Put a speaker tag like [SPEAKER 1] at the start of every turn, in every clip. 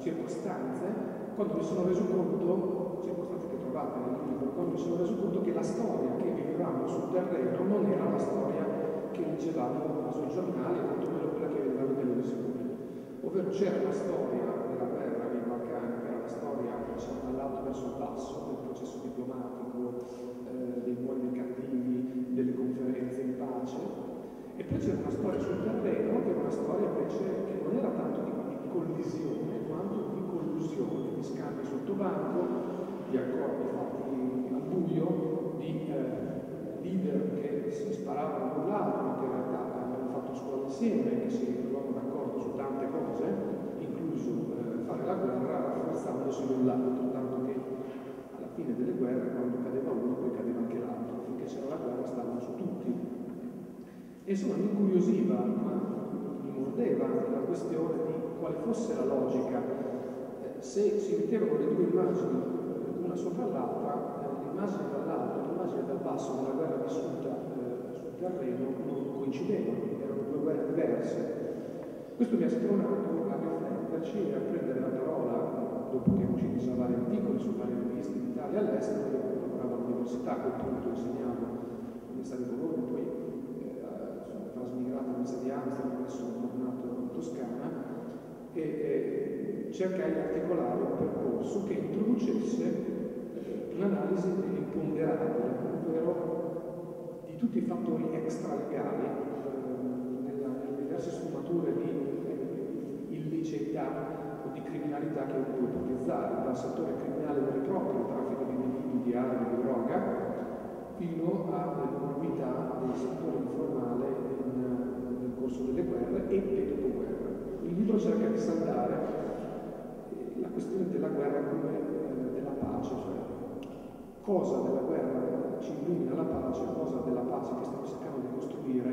[SPEAKER 1] circostanze quando mi sono reso conto, circostanze che trovate nel libro, quando mi sono reso conto che la storia che vivevamo sul terreno non era la storia che leggevamo sui giornali, quantomeno quella che vedevamo televisione. Ovvero c'era la storia della guerra nei Balcani, che era la storia diciamo, dall'alto verso il basso, del processo diplomatico, eh, dei buoni e dei cattivi, delle conferenze in pace, e poi c'era una storia sul terreno che era una storia invece che non era tanto di, di collisione, quanto di collusione, di scambi sotto banco, di accordi fatti al buio, di eh, leader che si sparavano l'un l'altro, che in realtà avevano fatto scuola insieme, che si trovavano d'accordo su tante cose, incluso eh, fare la guerra, rafforzandosi l'un l'altro, tanto che alla fine delle guerre, quando cadeva uno, poi cadeva anche l'altro, finché c'era la guerra stavano su tutti. E insomma mi incuriosiva, ma mi mordeva la questione di quale fosse la logica. Eh, se si mettevano le due immagini una sopra l'altra, eh, l'immagine dall'alto e l'immagine dal basso della guerra vissuta eh, sul terreno non coincidevano, erano due guerre diverse. Questo mi ha spronato a rifletterci e a prendere la parola, dopo che usciti uscito vari articoli su varie riviste in Italia e all'estero, io lavoravo all'università, a quel punto insegnavo all'Università di Bologna, poi eh, sono trasmigrato all'Università di Amsterdam, adesso sono tornato in Toscana, e cercai di articolare un percorso che introducesse eh, un'analisi imponderabile, ovvero di tutti i fattori extralegali eh, nelle diverse sfumature di eh, illiceità o di criminalità che uno può ipotizzare, dal settore criminale vero e proprio, traffico di velivoli, di armi, di droga, fino alle novità del settore informale in, nel corso delle guerre e del libro cerca di saldare la questione della guerra come della pace, cioè cosa della guerra ci illumina la pace, cosa della pace che stiamo cercando di costruire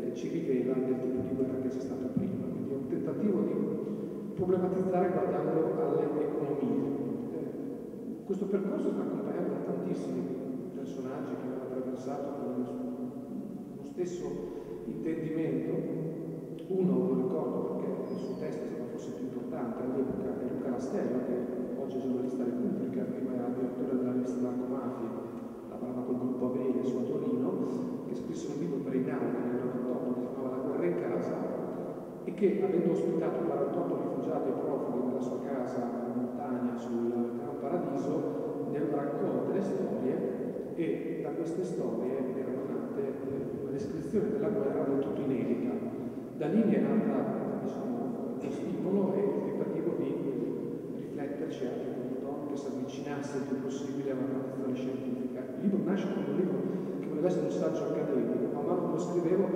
[SPEAKER 1] eh, ci rivela del tipo di guerra che c'è stata prima. Quindi è un tentativo di problematizzare guardando alle economie. Eh, questo percorso sta accompagnato da tantissimi personaggi che hanno attraversato lo stesso intendimento. Uno lo ricordo il suo testo è stato forse più importante all'epoca, è Luca Rastella, che oggi è giornalista Repubblica, prima era direttore della rivista Narcomafia, lavorava col gruppo Avelia su a Torino, che scrisse un libro per i Naudi nel 98 che si chiamava La guerra in casa e che avendo ospitato 48 rifugiati e profughi nella sua casa in montagna sul Gran Paradiso, ne racconta le storie e da queste storie erano nate una descrizione della guerra del tutto inedita. Da lì è nata lo stimolo e il tentativo di rifletterci anche con un tono che si avvicinasse il più possibile a una tradizione scientifica. Il libro nasce come un libro che voleva essere un saggio accademico, ma mano lo scrivevo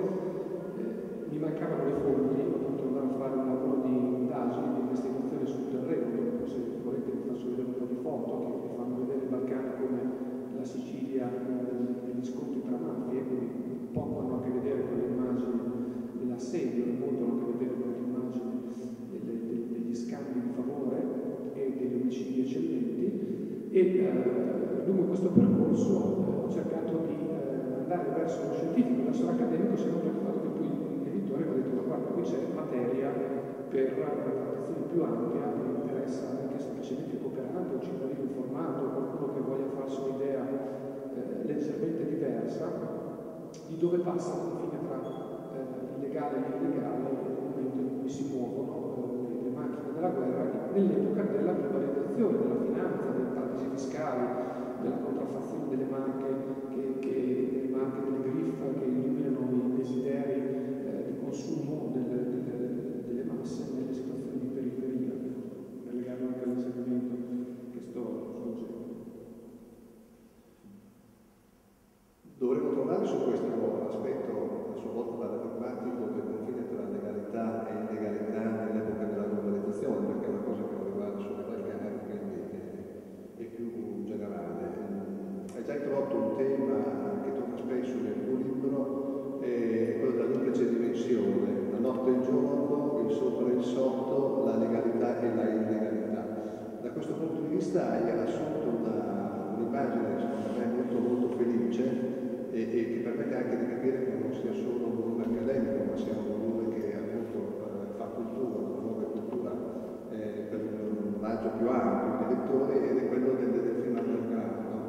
[SPEAKER 1] eh, mi mancavano le fonti, ho dovuto andare a fare un lavoro di indagine, di investigazione sul terreno, se volete vi faccio vedere un po' di foto che vi fanno vedere il Balcano come la Sicilia eh, degli scontri tra mafie, quindi poco hanno a che vedere con le immagini dell'assedio, molto hanno a che vedere con le immagini delle, delle, degli scambi di favore e degli omicidi eccellenti. E eh, lungo questo percorso eh, ho cercato di eh, andare verso lo scientifico, verso l'accademico, se non per il fatto che poi l'editore mi ha detto, ma guarda, qui c'è materia per una trattazione più ampia, mi interessa anche semplicemente cooperando, un cittadino informato, qualcuno che voglia farsi un'idea eh, leggermente diversa di dove passa il confine tra eh, illegale e illegale nel momento in cui si muovono eh, le macchine della guerra nell'epoca della globalizzazione, della finanza, dei paradisi fiscali, della contraffazione delle marche, che, che, delle marche delle griffe che illuminano i desideri eh, di consumo delle, delle, delle masse nelle situazioni di periferia, per legarlo anche all'insegnamento che sto svolgendo.
[SPEAKER 2] Dovremmo tornare su questo aspetto a sua volta paradigmatico del confine tra legalità e illegalità nell'epoca della globalizzazione, perché è una cosa che non riguarda solo i Balcani, quindi è, è più generale. Hai già introdotto un tema che tocca spesso nel tuo libro, è quello della duplice dimensione, la notte e il giorno, il sopra e il sotto, la legalità e la illegalità. Da questo punto di vista hai assunto un'immagine, secondo me, molto molto felice e, e, che permette anche di capire che non sia solo un volume accademico, ma sia un volume che appunto fa cultura, promuove cultura eh, per un raggio più ampio di lettori ed è quello del, del film underground, no?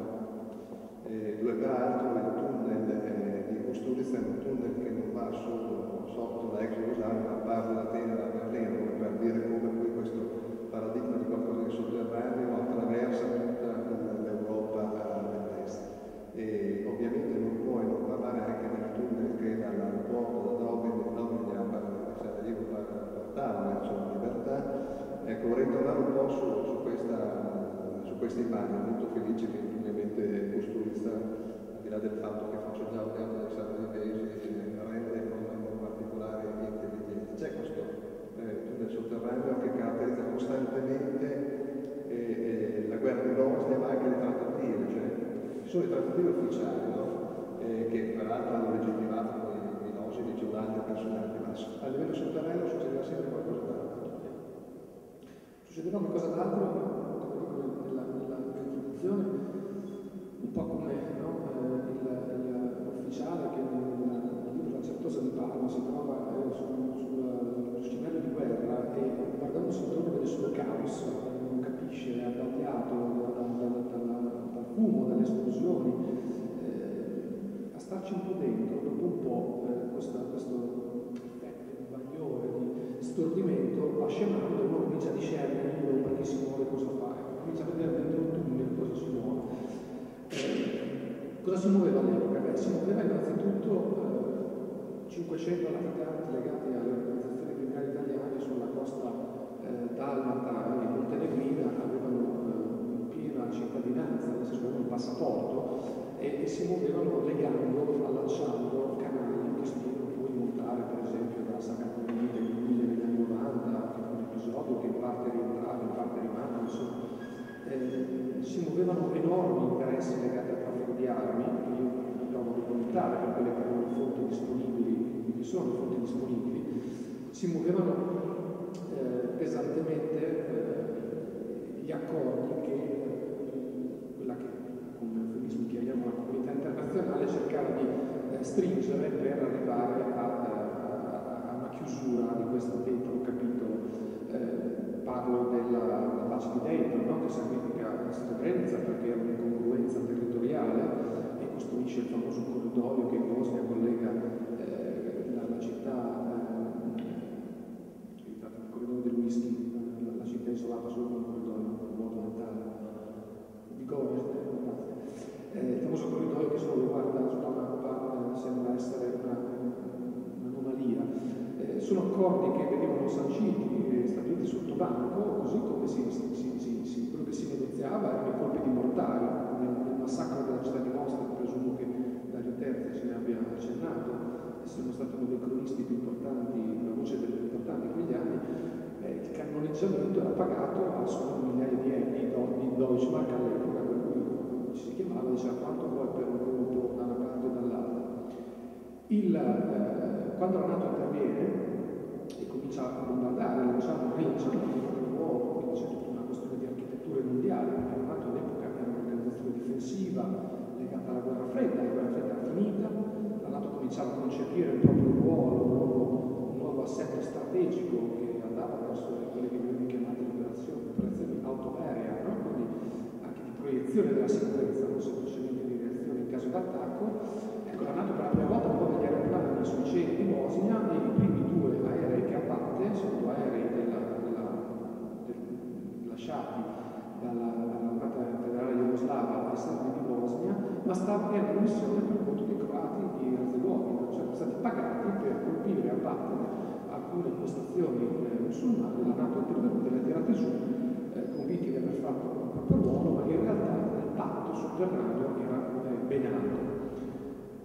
[SPEAKER 2] eh, dove peraltro il tunnel eh, di Costurizza è un tunnel che non va solo sotto la ex Jugoslavia, ma parte da Atene a Berlino, per dire come poi questo paradigma di qualcosa di sotterraneo attraversa tutta l'Europa dell'Est. E ovviamente non puoi non parlare anche del tunnel che dall'aeroporto da Dublin, Dublin a Sarajevo portava verso la libertà. Ecco, vorrei tornare un po' su, su, questa, su questa immagine, molto felice che indubbiamente Costurizza, al di là del fatto che faccio già un teatro dei sangiovesi, rende con un particolare intelligenza. C'è questo eh, tunnel sotterraneo che caratterizza costantemente eh, eh, la guerra di Bosnia, ma anche le trattative, cioè le trattative ufficiali, no? eh, che peraltro hanno legittimato i Milosevic o altri personaggi, ma a livello sotterraneo succedeva sempre qualcosa d'altro.
[SPEAKER 1] Succedeva qualcosa d'altro, come dico nella, nella introduzione, un po' come no? l'ufficiale che nel, libro La certosa di Parma si trova eh, sul, sullo scenario di guerra e guardandosi intorno vede solo caos, non capisce, è abbattiato fumo, dalle esplosioni. Eh, a starci un po' dentro, dopo un po', eh, questo, questo bagliore, di stordimento va scemando e uno comincia a discernere l'ombra che si muove cosa fare, comincia a vedere dentro il tunnel cosa si muove. Eh, cosa si muoveva all'epoca? Beh, si muoveva innanzitutto eh, 500 latitanti legati alle organizzazioni criminali italiane sulla costa eh, dalmata e montenegrina avevano piena cittadinanza, senso avevano il passaporto e, e, si muovevano legando, allacciando canali che si devono poi montare per esempio da Sacaconi del Puglia negli anni 90, che fu un episodio che in parte rientrava, in parte rimane, insomma. Eh, si muovevano enormi interessi legati al traffico di armi, che io trovo documentare per quelle che erano le fonti disponibili, che sono le fonti disponibili, si muovevano eh, pesantemente eh, gli accordi che eh, quella che con eufemismi chiamiamo la comunità internazionale cercava di eh, stringere per arrivare a, a, una chiusura di questo dentro capitolo. Eh, parlo della pace di Dayton, no? che significa sicurezza perché è un'incongruenza territoriale e costruisce il famoso corridoio che in Bosnia collega eh, la, la, città, eh, il corridoio del whisky, la, la, città isolata solo con un corridoio, un modo mentale, di Governor, eh, il famoso corridoio che se uno lo guarda sulla mappa eh, sembra essere un'anomalia. Eh, sono accordi che venivano sanciti e stabiliti sotto banco, così come si, si, si, si, quello che si negoziava erano i colpi di mortaio nel, nel massacro della città di Mosca, presumo che Dario Terzi se ne abbia accennato, essendo stato uno dei cronisti più importanti, una voce delle più importanti in quegli anni, eh, il cannoneggiamento era pagato a solo migliaia di euro di Deutschmark all'epoca, per cui si chiamava, diceva quanto vuoi per un Il, eh, quando la Nato interviene e comincia a bombardare, lanciamo, rilanciamo il nuovo, quindi c'è tutta una questione di architetture mondiali, perché la Nato all'epoca difensiva legata alla guerra fredda, la guerra fredda era finita, la Nato cominciava a concepire il proprio ruolo, un nuovo, un nuovo assetto strategico che andava verso quelle che venivano chiamate operazioni, operazioni autoaerea, no? quindi anche di proiezione della sicurezza, non semplicemente di reazione in caso d'attacco. Ecco, la Nato per la prima volta muove gli aeroplani sui cieli di Bosnia e i primi due aerei che abbatte sono due aerei della, della, del, lasciati dall'armata federale jugoslava ai serbi di Bosnia, ma stava era una missione per conto dei croati di Erzegovina, cioè stati pagati per colpire e abbattere alcune postazioni eh, musulmane, la Nato intervenuta le ha tirate giù, eh, convinti di aver fatto il proprio ruolo, ma in realtà il patto sotterraneo era eh, bene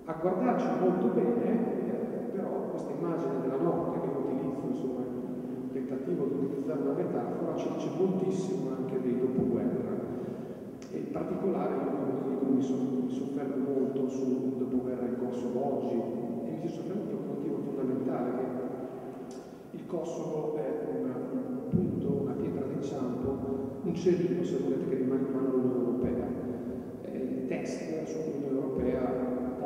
[SPEAKER 1] A guardarci molto bene, però questa immagine della notte che utilizzo, insomma, il tentativo di utilizzare una metafora, ci dice moltissimo anche dei dopoguerra. E in particolare io mi, mi soffermo molto sul dopoguerra in Kosovo oggi e mi soffermo per un motivo fondamentale che il Kosovo è una, un punto, una pietra d'inciampo, un cerino se volete che rimane in mano all'Unione Europea. Eh, il test sull'Unione Europea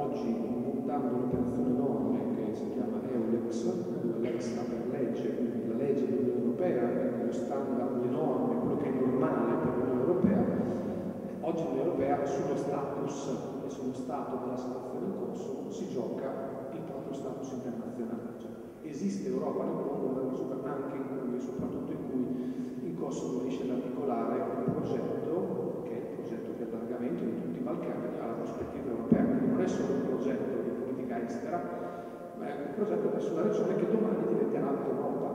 [SPEAKER 1] oggi montando un'operazione enorme che si chiama EULEX, dove sta per legge, quindi la legge dell'Unione Europea, lo standard, le norme, quello che è normale per l'Unione Europea, oggi l'Unione Europea sullo status e sullo stato della situazione in corso si gioca il proprio status internazionale. Cioè, esiste Europa nel mondo, ma anche in cui, soprattutto in cui in Kosovo riesce ad articolare un progetto che è il progetto di allargamento di tutti i Balcani alla prospettiva europea, non è solo un progetto di politica estera, ma è un progetto verso una regione che domani diventerà l'Europa.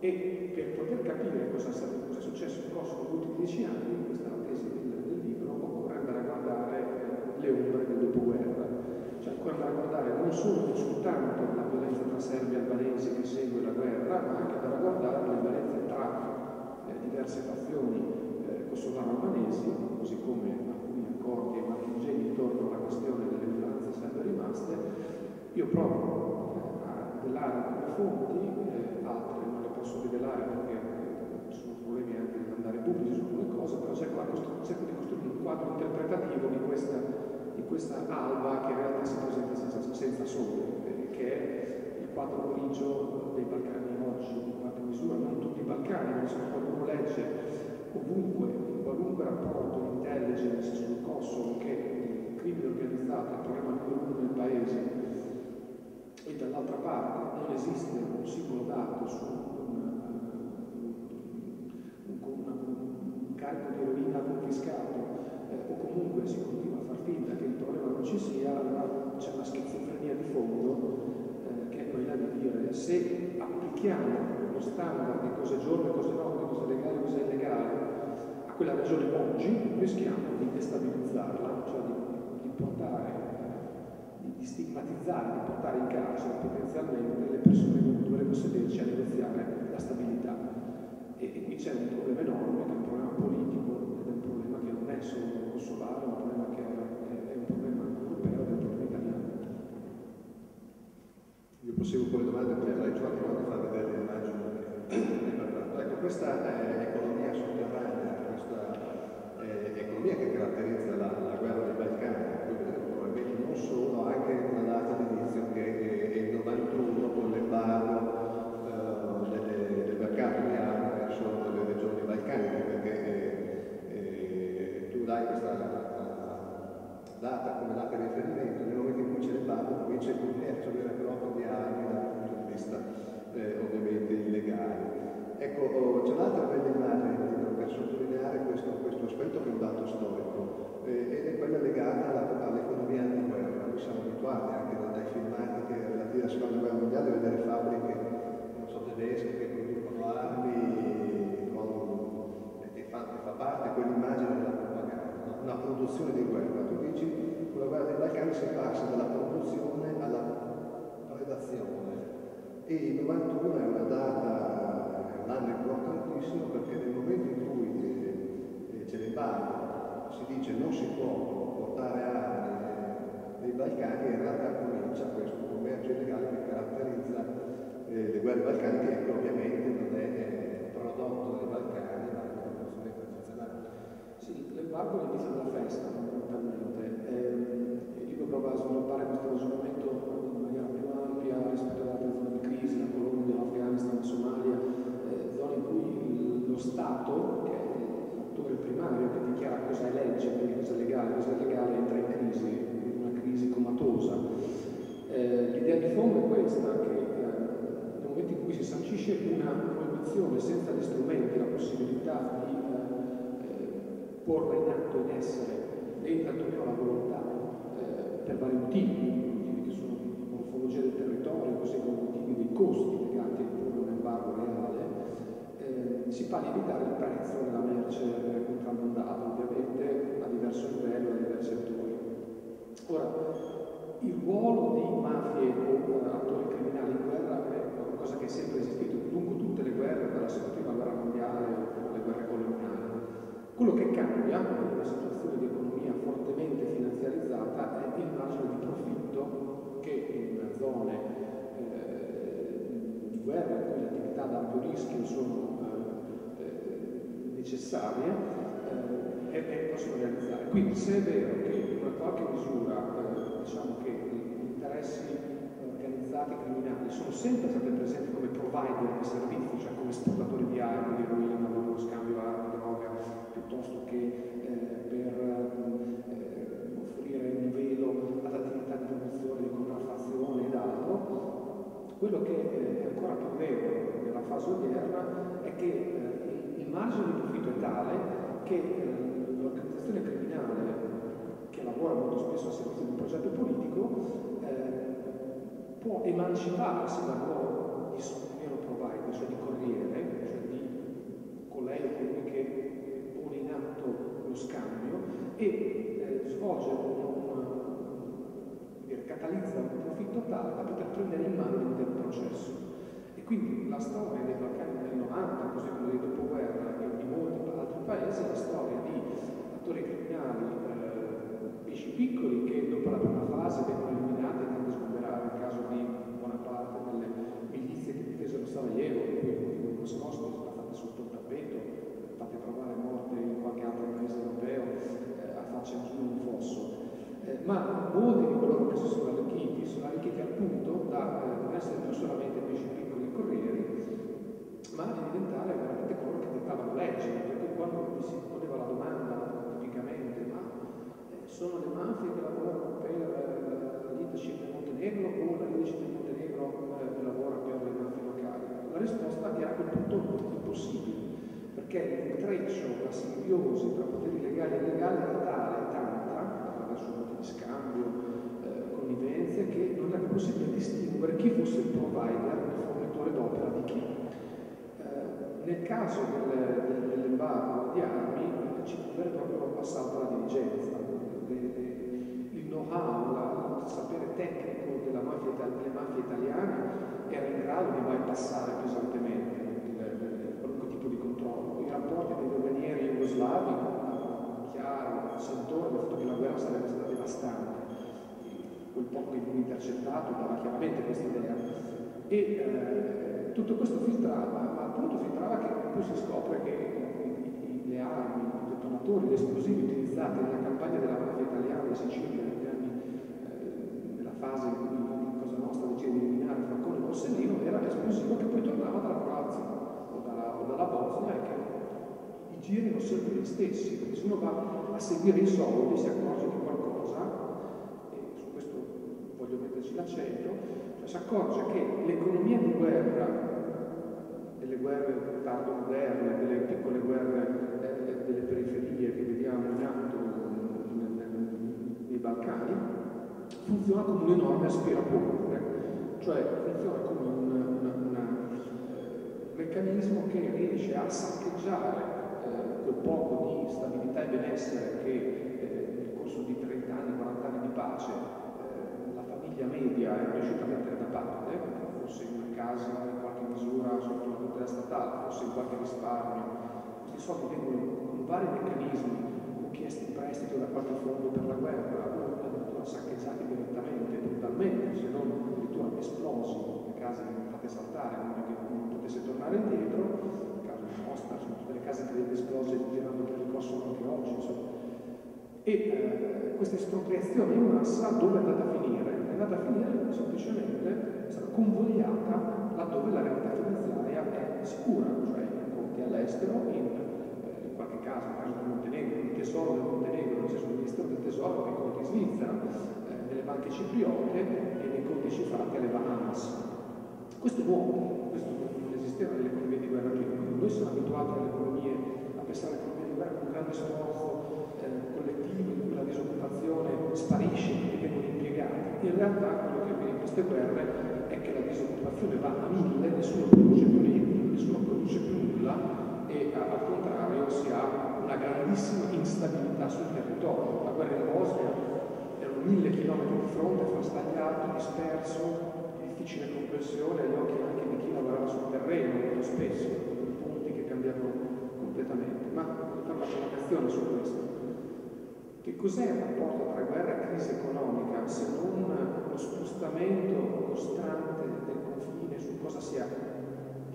[SPEAKER 1] E per poter capire cosa, cosa è successo in Kosovo negli ultimi dieci anni, questa è la tesi del, del libro, occorre andare a guardare le ombre del dopoguerra, cioè occorre andare a guardare non solo soltanto la violenza tra serbi e albanesi che segue la guerra, ma anche andare a guardare le violenze tra eh, diverse fazioni eh, kosovaro-albanesi, così come alcuni accordi e marchingegni intorno alla questione delle minoranze serbe rimaste. Io provo eh, a velare alcune fonti, eh, altre non le posso rivelare perché ci sono problemi anche di andare pubblici su alcune cose, però cerco, cerco di costruire un quadro interpretativo di questa, di questa alba che in realtà si presenta senza, senza sole, eh, che è il quadro grigio dei Balcani oggi, in qualche misura, non tutti i Balcani, ma se qualcuno legge ovunque, in qualunque rapporto intelligence sul Kosovo che il crimine organizzato è il problema numero uno del paese. E dall'altra parte non esiste un singolo dato su un carico di eroina confiscato eh, o comunque si continua a far finta che il problema non ci sia, allora c'è una schizofrenia di fondo eh, che è quella di dire se applichiamo lo standard di cose giorne, cose notte, cose legali, cose illegali a quella regione oggi, rischiamo di destabilizzarla, cioè di, di portare, di, di stigmatizzare, di portare in carcere potenzialmente le persone che dovrebbero sederci a negoziare la stabilità. E, e qui c'è un problema enorme, che è un problema politico, ed è un problema che non è solo kosovaro, è un problema che è, è, un problema europeo, è un problema italiano.
[SPEAKER 2] Io proseguo con le domande, poi lei Giovanni quando fa vedere le immagini. Ecco, questa è economia
[SPEAKER 1] rather motivi, che sono morfologia del territorio, così come motivi dei costi legati a un embargo reale, eh, si fa lievitare il prezzo della merce contrabbandata, ovviamente a diverso livello, a diversi attori. Ora, il ruolo di mafie o attori criminali in guerra è qualcosa che è sempre esistito lungo tutte le guerre, dalla seconda guerra mondiale alle guerre coloniali. Quello che cambia in una situazione di economia fortemente finanziarizzata è il margine di profitto che in zone eh, di le attività ad ampio rischio sono eh, eh necessarie eh, e, possono realizzare. Quindi se è vero che in una qualche misura eh, diciamo che gli interessi organizzati criminali sono sempre stati presenti come provider di servizi, cioè come esportatori di armi, di eroina, lo scambio armi, droga, piuttosto che eh, per eh, offrire un velo ad attività di produzione, di contraffazione ed altro. Quello che è ancora più vero nella fase odierna è che eh, il margine di profitto è tale che eh, l'organizzazione criminale che lavora molto spesso a servizio di un progetto politico eh, può emanciparsi dal ruolo di mero provider, cioè di corriere, cioè di colei o colui che atto lo scambio e eh, svolge un, dire, catalizza un profitto tale da poter prendere in mano l'intero processo. E quindi la storia dei Balcani del 90, così come del dopoguerra e di molti altri paesi, è la storia di attori criminali, eh, pesci piccoli che dopo la prima fase vengono eliminati e tendono a sgomberare, il caso di buona parte delle milizie che difesero Sarajevo, che poi venivano nascosti, sono state sotto il tappeto, fatte trovare morte in qualche altro paese europeo eh, a faccia in giù un fosso. Eh, ma molti di coloro che si sono arricchiti sono arricchiti appunto da eh, non essere più solamente pesci piccoli e corrieri, ma di diventare veramente coloro che dettavano leggi, perché quando si poneva la domanda tipicamente, ma eh, sono le mafie che lavorano per eh, la leadership del Montenegro o la leadership del Montenegro eh, che lavora per le mafie locali? La risposta era quel punto impossibile perché l'intreccio, la simbiosi tra poteri legali e illegali era tale, voti di scambio, eh, connivenze, che non era possibile distinguere chi fosse il provider, il fornitore d'opera di chi. Eh, nel caso del, del, dell'embargo di armi ci fu proprio assalto alla diligenza. il know-how, il sapere tecnico della mafia, delle mafie italiane era in grado di bypassare pesantemente rapporti dei doganieri jugoslavi, chiaro, sentore del fatto che la guerra sarebbe stata devastante. Quel poco che fu intercettato dava chiaramente questa idea. E eh, tutto questo filtrava, ma appunto filtrava che poi si scopre che i, le armi, i detonatori, gli esplosivi utilizzati nella campagna della mafia italiana in Sicilia negli anni, eh, nella fase in cui Cosa Nostra decide di eliminare Falcone e Borsellino, era l'esplosivo che poi tornava dalla Croazia o dalla, o dalla Bosnia e che girino sempre gli stessi, perché se uno va a seguire i soldi si accorge di qualcosa, e su questo voglio metterci l'accento, cioè si accorge che l'economia di guerra, delle guerre tardo moderne, delle piccole guerre eh, delle periferie che vediamo in atto nei Balcani, funziona come un enorme aspirapolvere, cioè funziona come un, una, una, uh, meccanismo che riesce a saccheggiare quel poco di stabilità e benessere che eh, nel corso di 30 anni, 40 anni di pace eh, la famiglia media è riuscita a mettere da parte, fosse in una casa in qualche misura sotto la tutela statale, fosse in qualche risparmio, questi soldi vengono con vari meccanismi o chiesti in prestito da qualche fondo per la guerra o addirittura saccheggiati direttamente, brutalmente, se non addirittura esplosi, le case fatte saltare, che non potesse tornare indietro, Mostar, sono tutte le case che esplose girando per il Kosovo anche oggi, insomma. E eh, questa espropriazione in massa dove è andata a finire? È andata a finire semplicemente, è stata convogliata laddove la realtà finanziaria è sicura, cioè in conti all'estero, in, eh, in qualche caso, nel caso del Montenegro, il tesoro del Montenegro, nel senso del Ministero del Tesoro, nei conti in Svizzera, eh, nelle banche cipriote e nei conti cifrati alle Bahamas. Questo è nuovo, questo esisteva nell'economia di guerra prima, noi siamo abituati alle economie, a pensare all'economia di guerra con un grande sforzo eh, collettivo in cui la disoccupazione sparisce, quindi vengono impiegati. In realtà quello che avviene in queste guerre è che la disoccupazione va a mille, nessuno produce più niente, nessuno produce più nulla e al contrario si ha una grandissima instabilità sul territorio. La guerra in Bosnia erano mille chilometri di fronte, frastagliato, disperso, difficile comprensione agli occhi anche di lavorava sul terreno molto spesso, con punti che cambiavano completamente. Ma faccio una questione su questo. Che cos'è il rapporto tra guerra e crisi economica se non lo spostamento costante del confine su cosa sia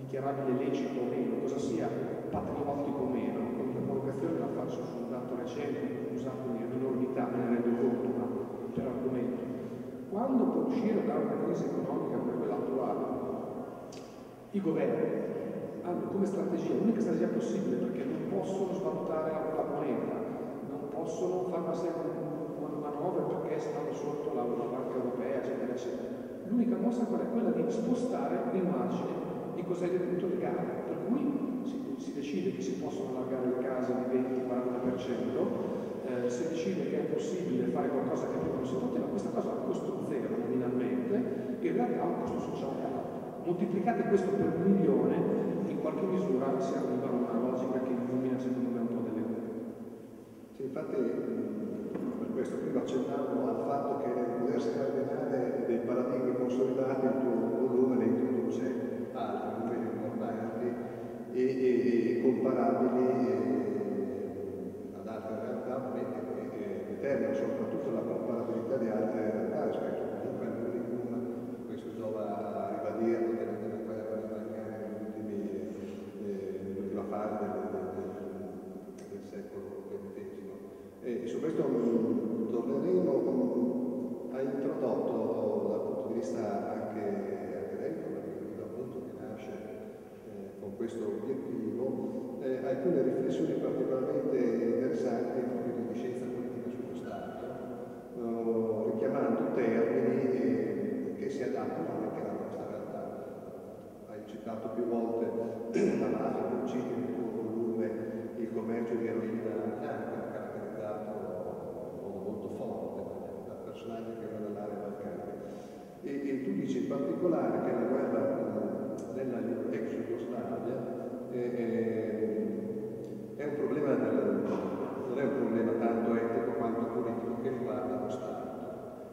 [SPEAKER 1] dichiarabile lecito o meno, cosa sia patriottico o meno? La provocazione la faccio su un dato recente, usato in enormità, me ne rendo conto, ma per argomento. Quando può uscire da una crisi economica come quella attuale, i governi hanno come strategia, l'unica strategia possibile, perché non possono svalutare la, moneta, non possono fare una serie di manovre perché stanno sotto la, la Banca Europea, eccetera, eccetera. L'unica mossa è quella di spostare l'immagine di cos'è diritto legale, per cui si, si, decide che si possono allargare le case di 20-40%, eh, si decide che è possibile fare qualcosa che prima non si poteva, questa cosa ha costo zero nominalmente, in realtà ha un costo sociale. Moltiplicate questo per un milione, in qualche misura si arriva a una logica che illumina secondo me un po' delle cose.
[SPEAKER 2] Sì, infatti per questo prima accennavo al fatto che poter scardinare dei paradigmi consolidati il tuo volume ne introduce altri, numeri importanti e, e, e comparabili e, ad altre realtà, che determinano soprattutto la comparabilità di altre realtà rispetto comunque all'unicum, questo giova a ribadirlo della guerra dei Balcani nell'ultima fase del, del, del, del secolo XX. E su questo torneremo, ha introdotto dal punto di vista anche accademico, perché appunto che nasce eh, con questo obiettivo, eh, alcune riflessioni particolarmente interessanti proprio di scienza politica sullo Stato, eh, richiamando termini eh, che si adattano anche alla nostra realtà. Hai citato più volte la mafia, l'omicidio tuo volume, il commercio di eroina personaggi che vanno dall'area balcanica. E, e, tu dici in particolare che la guerra nella ex Jugoslavia è, è, un problema, non è un problema tanto etico quanto politico che riguarda lo Stato.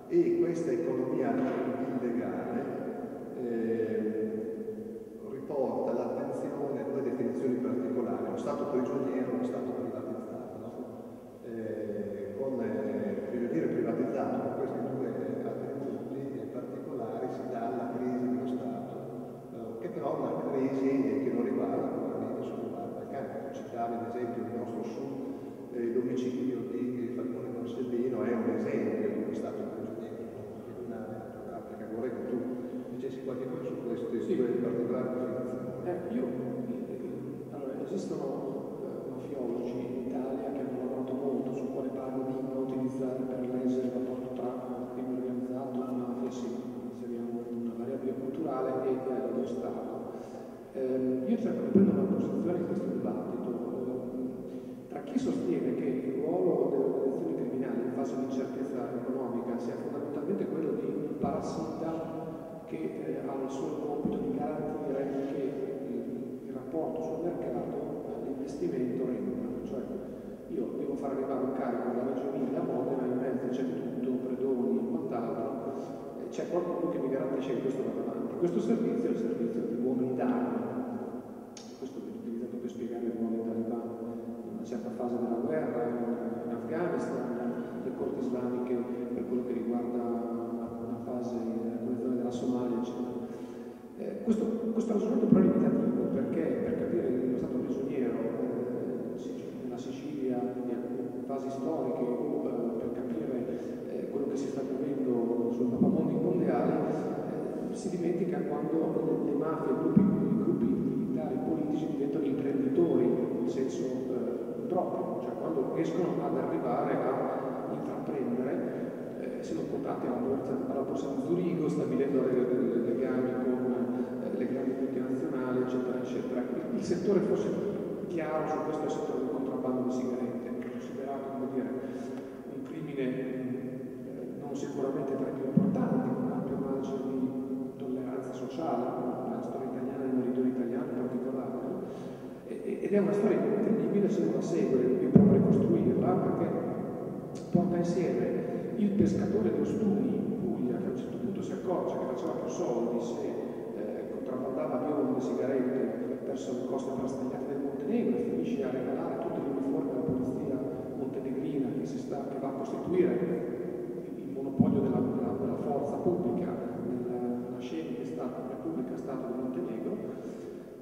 [SPEAKER 2] E questa economia illegale eh, riporta l'attenzione a due definizioni particolari, lo Stato prigioniero e lo Stato uno
[SPEAKER 1] strumento prelimitativo perché per capire lo stato prigioniero eh, nella Sicilia, in fasi storiche, o per capire eh, quello che si sta vivendo sul mappamondo mondiale, eh, si dimentica quando le mafie, i gruppi, gruppi militari politici diventano imprenditori in senso proprio, cioè quando riescono ad arrivare a intraprendere, eh, sono portati alla borsa, alla borsa di Zurigo, stabilendo legami con eccetera. Il, il settore forse chiaro su questo è il settore del contrabbando di sigarette, considerato come dire, un crimine eh, non sicuramente tra i più importanti, con ampio margine di tolleranza sociale, nella storia italiana e nel meridione italiano in particolare. No? Ed è una storia incredibile se non la segue, e prova a ricostruirla, perché porta insieme il pescatore di Ostuni in Puglia, che a un certo punto si accorge che faceva più soldi se eh, contrabbandava bionde, sigarette verso le coste parastagliate del Montenegro e finisce a regalare tutti gli uniformi alla polizia montenegrina che, sta, che va a costituire il monopolio della, della, della forza pubblica nella nascente Stato, Repubblica Stato del Montenegro.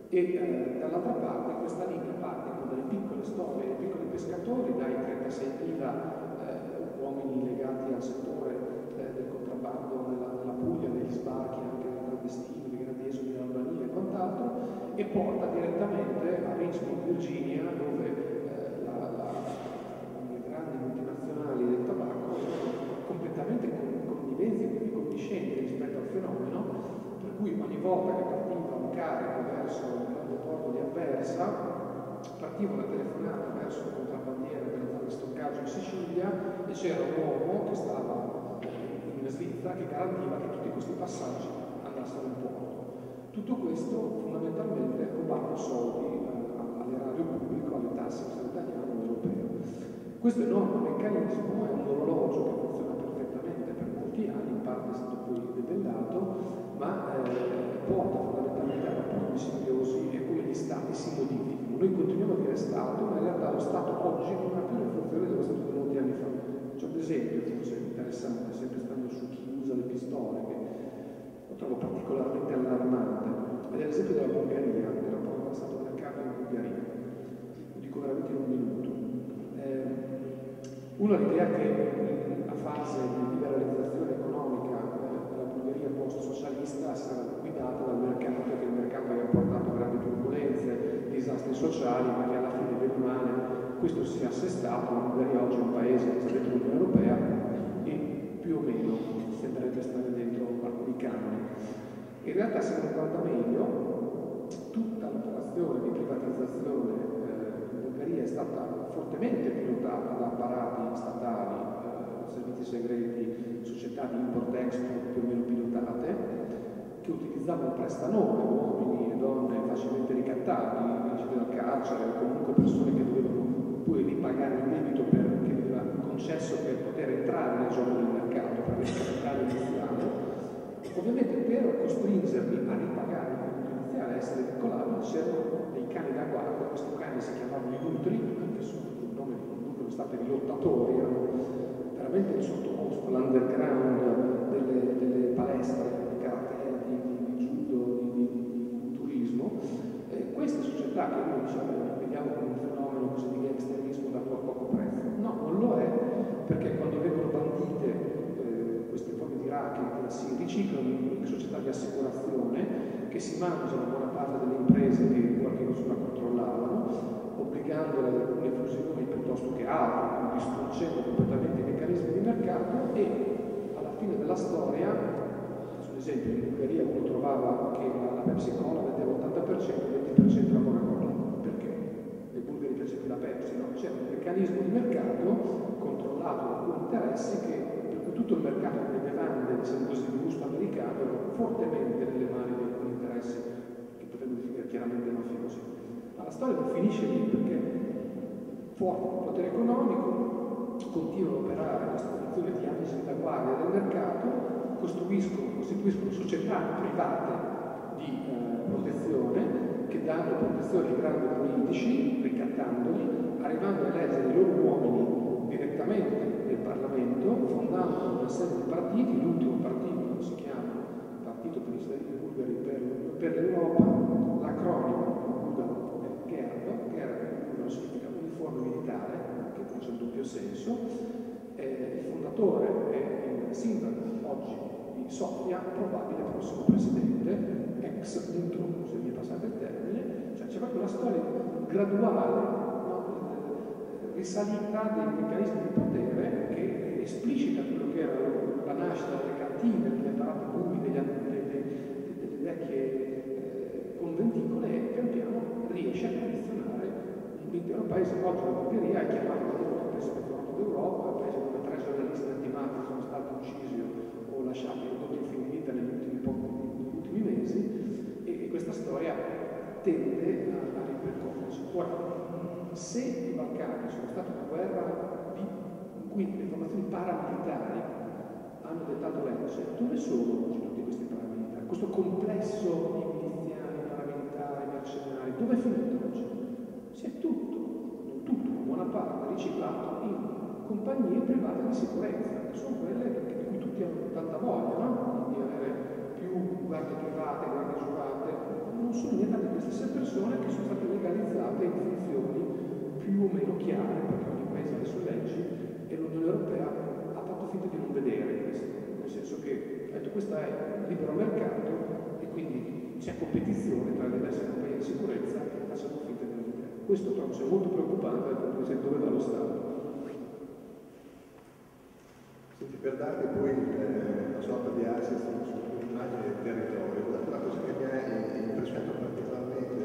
[SPEAKER 1] E eh, dall'altra parte questa linea parte con delle piccole storie dei piccoli pescatori dai 36.000 eh, uomini legati al settore eh, del contrabbando nella, nella Puglia, negli sbarchi anche clandestini, dei grandi esodi in Albania e quant'altro e porta direttamente a Richmond, Virginia, dove eh, le grandi multinazionali del tabacco sono completamente conniventi, quindi conniscenti rispetto al fenomeno, per cui ogni volta che partiva un carico verso il porto di Anversa, partiva una telefonata verso il contrabbandiere zona di stoccaggio in Sicilia e c'era un uomo che stava in Svizzera che garantiva che tutti questi passaggi andassero in porto. Tutto questo fondamentalmente rubando soldi all'erario pubblico, alle tasse italiane e europeo. Questo enorme meccanismo è un orologio che funziona perfettamente per molti anni, in parte è stato poi debellato, ma eh, porta fondamentalmente a rapporti simbiosi e come gli stati si modificano. Noi continuiamo a dire Stato, ma in realtà lo Stato oggi non ha più le funzioni dello Stato di molti anni fa. C'è un esempio, forse interessante, sempre stando su chi usa le pistole, che lo trovo particolarmente allarmante, ed è l'esempio della Bulgaria, del rapporto tra Stato mercato in Bulgaria. Lo dico veramente in un minuto. Eh, uno l'idea che la fase di liberalizzazione economica della Bulgaria post-socialista sarà guidata dal mercato, che il mercato aveva portato grandi turbulenze, disastri sociali, ma che alla fine del male questo si è assestato. La Bulgaria oggi è un paese che sta dentro l'Unione Europea e più o meno sembrerebbe stare dentro alcuni canoni. In realtà, se non guarda meglio, tutta l'operazione di privatizzazione eh, in Bulgaria è stata fortemente pilotata da apparati statali, eh, servizi segreti, società di import-export più o meno pilotate, che utilizzavano prestanome, uomini e donne facilmente ricattabili, vicini al carcere, o comunque persone che dovevano poi ripagare il debito per, che veniva concesso per poter entrare nel gioco del mercato, per il capitale iniziale Ovviamente per costringerli a ripagare il debito iniziale, a essere vincolati, c'erano dei cani da guardia, questi cani si chiamavano i nutri, anche sotto il nome comunque state di lottatori, erano veramente il sottoposto, l'underground delle, delle palestre di karate, di, di, di judo, di, di, di turismo. E queste società che noi diciamo, vediamo come un fenomeno così di gangsterismo da poco prezzo, no, non lo è, perché quando vengono bandite queste forme di racket si riciclano in società di si mangiano buona parte delle imprese che in qualche misura controllavano, obbligandole ad alcune fusioni piuttosto che altre, distruggendo completamente i meccanismi di mercato e alla fine della storia, ad esempio in Bulgaria uno trovava che la, Pepsi Cola vendeva l'80% e 20% la Coca-Cola. Perché? Ai bulgari piace più la Pepsi, no? C'è un meccanismo di mercato controllato da alcuni interessi che tutto il mercato delle bevande, diciamo così, di gusto americano fortemente nelle mani alcuni interessi che potremmo definire chiaramente mafiosi. Ma la storia non finisce lì perché forte il potere economico continuano a operare questa funzione di anni salvaguardia del mercato, costituiscono, costituiscono società private di eh, protezione che danno protezione ai grandi politici, ricattandoli, arrivando a eleggere i loro uomini direttamente Parlamento, fondando una serie di partiti, l'ultimo partito si chiama Partito per i cittadini bulgari per, l'Europa, l'acronimo è GERB, GERB significa uniforme militare, che ha un doppio senso, eh, il fondatore è il sindaco oggi di Sofia, probabile prossimo presidente, ex punto, se mi è passato il termine, cioè c'è proprio una storia graduale, no? risalita dei meccanismi di potere che esplicita quello che era la nascita delle cantine, degli apparati pubblici, delle, delle, delle vecchie eh, conventicole e pian piano riesce a condizionare l'intero paese. Oggi l'Ungheria è chiamata il paese più forte d'Europa, il paese dove tre giornalisti antimafia sono stati uccisi o lasciati ridotti in fin di vita negli ultimi, pochi, negli ultimi mesi e, e questa storia tende a, a ripercorrersi. Ora, se i Balcani sono stati una guerra in cui le formazioni paramilitari hanno dettato legge, dove sono oggi tutti questi paramilitari? Questo complesso di miliziani, dove è finito oggi? Si è tutto, tutto, ma buona parte, riciclato in compagnie private di sicurezza, che sono quelle di cui tutti hanno tanta voglia, no? Di avere più guardie private, guardie giurate, non sono niente di queste stesse persone che sono state legalizzate in funzioni più o meno chiare, perché ogni paese ha le sue leggi e l'Unione Europea ha fatto finta di non vedere questo, nel senso che detto questo è libero mercato e quindi c'è competizione tra le diverse compagnie di sicurezza e facciamo finta di non vedere. Questo trovo sia molto preoccupante dal punto di vista dove va lo Stato.
[SPEAKER 2] Senti, per darti poi eh, una sorta di assist sull'immagine del territorio, una cosa che mi ha impressionato particolarmente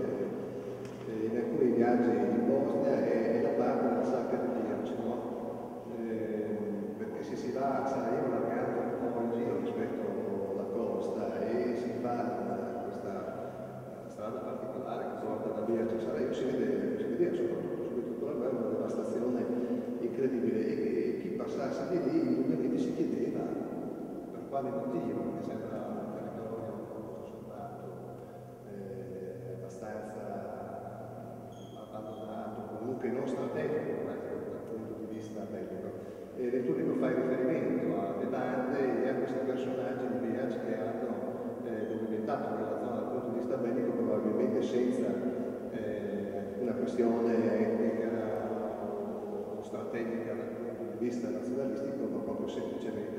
[SPEAKER 2] eh, in alcuni viaggi in Bosnia è, è la parte della sacca di Pirce, no? eh, perché se si va a salire allargando un po' in giro rispetto alla costa e si fa questa strada particolare che porta da Birce a Sarajevo, si vede, si vede soprattutto subito dopo la guerra una devastazione incredibile e, e chi passasse di lì indubbiamente si chiedeva per quale motivo, mi sembra un territorio molto soldato, eh, abbastanza abbandonato, comunque non strategico dal punto di vista bellico. E nel tuo libro fai riferimento alle bande e a questi personaggi di Biac che hanno eh, documentato quella zona dal punto di vista bellico, probabilmente senza eh, una questione etnica o strategica dal punto di vista nazionalistico, ma proprio semplicemente